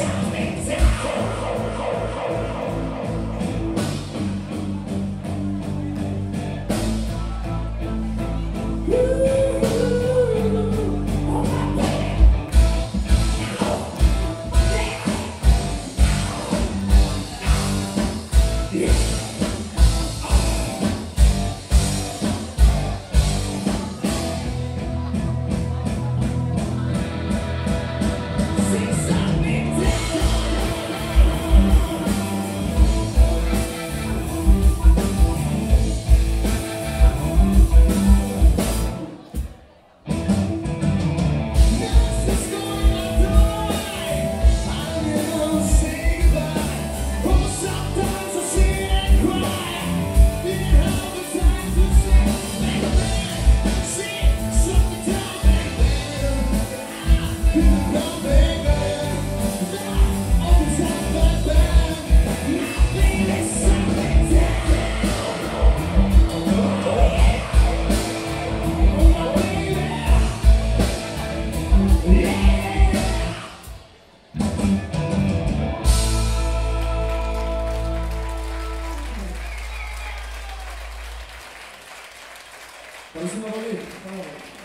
Yes. 연습만 하면